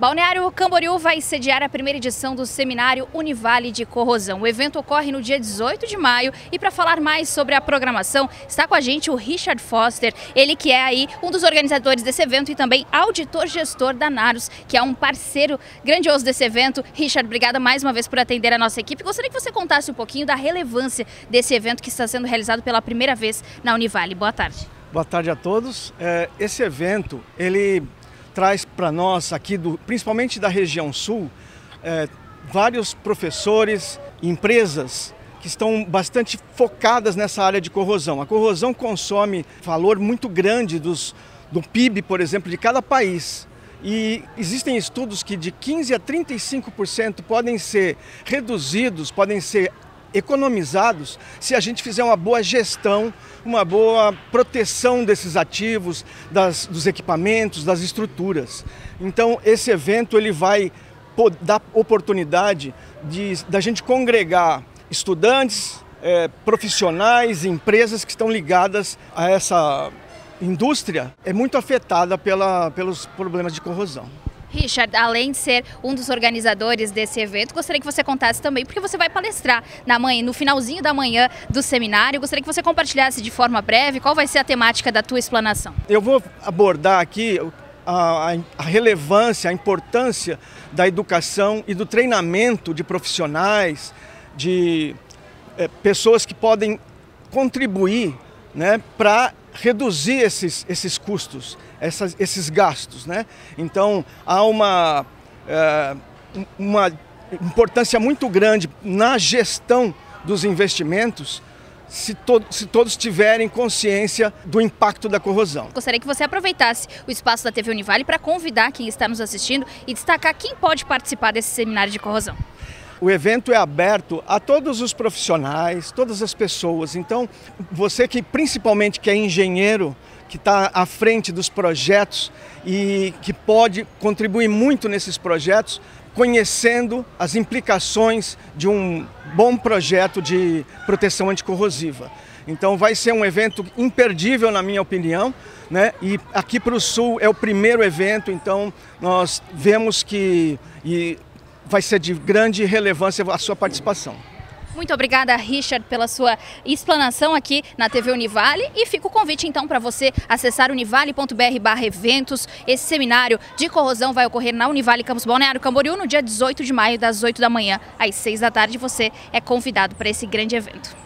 Balneário Camboriú vai sediar a primeira edição do seminário Univale de Corrosão. O evento ocorre no dia 18 de maio e para falar mais sobre a programação, está com a gente o Richard Foster, ele que é aí um dos organizadores desse evento e também auditor gestor da Naros, que é um parceiro grandioso desse evento. Richard, obrigada mais uma vez por atender a nossa equipe. Gostaria que você contasse um pouquinho da relevância desse evento que está sendo realizado pela primeira vez na Univale. Boa tarde. Boa tarde a todos. É, esse evento, ele traz para nós aqui, do, principalmente da região sul, é, vários professores, empresas que estão bastante focadas nessa área de corrosão. A corrosão consome valor muito grande dos, do PIB, por exemplo, de cada país. E existem estudos que de 15 a 35% podem ser reduzidos, podem ser economizados se a gente fizer uma boa gestão, uma boa proteção desses ativos, das, dos equipamentos, das estruturas. Então esse evento ele vai dar oportunidade de da gente congregar estudantes, é, profissionais, empresas que estão ligadas a essa indústria é muito afetada pela, pelos problemas de corrosão. Richard, além de ser um dos organizadores desse evento, gostaria que você contasse também, porque você vai palestrar na manhã, no finalzinho da manhã do seminário. Gostaria que você compartilhasse de forma breve qual vai ser a temática da tua explanação. Eu vou abordar aqui a, a, relevância, a importância da educação e do treinamento de profissionais, de é, pessoas que podem contribuir né, para reduzir esses, esses custos, essas, esses gastos. Né? Então, há uma, é, uma importância muito grande na gestão dos investimentos se, to se, todos tiverem consciência do impacto da corrosão. Gostaria que você aproveitasse o espaço da TV Univale para convidar quem está nos assistindo e destacar quem pode participar desse seminário de corrosão. O evento é aberto a todos os profissionais, todas as pessoas. Então, você que principalmente que é engenheiro, que está à frente dos projetos e que pode contribuir muito nesses projetos, conhecendo as implicações de um bom projeto de proteção anticorrosiva. Então vai ser um evento imperdível na minha opinião, né? E aqui para o Sul é o primeiro evento, então nós vemos que vai ser de grande relevância a sua participação. Muito obrigada, Richard, pela sua explanação aqui na TV Univale e fica o convite então para você acessar univale.br/eventos. Esse seminário de corrosão vai ocorrer na Univale Campus Balneário Camboriú no dia 18 de maio, das 8 da manhã às 6 da tarde. Você é convidado para esse grande evento.